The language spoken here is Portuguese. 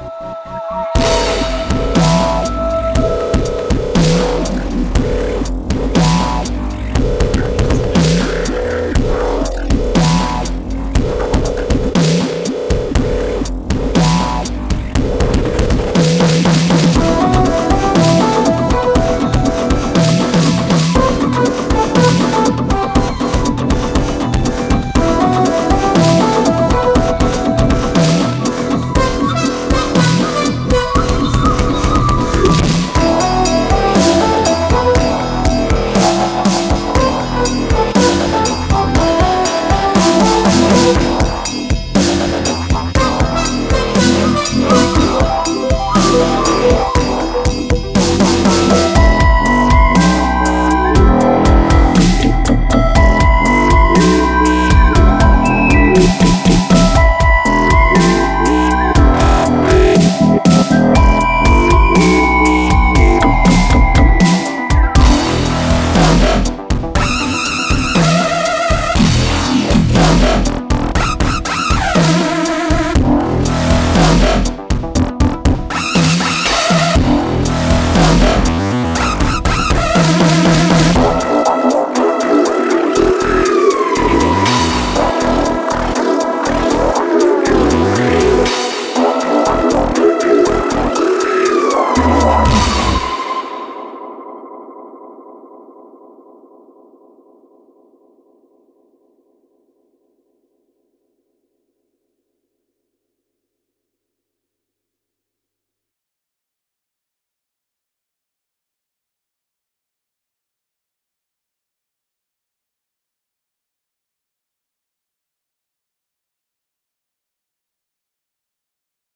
Música